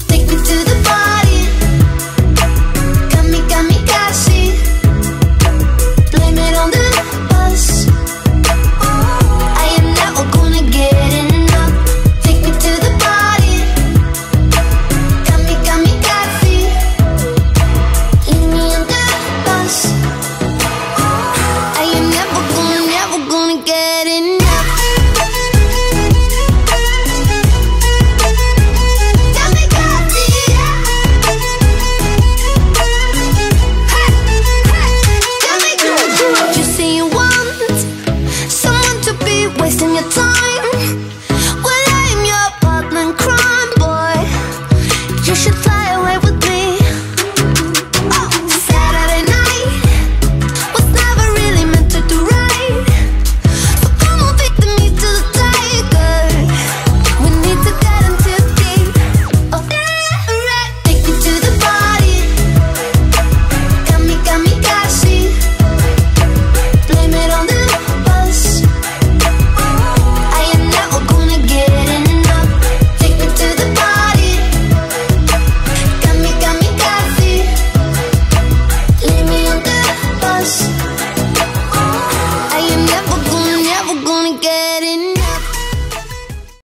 Take me to the bar.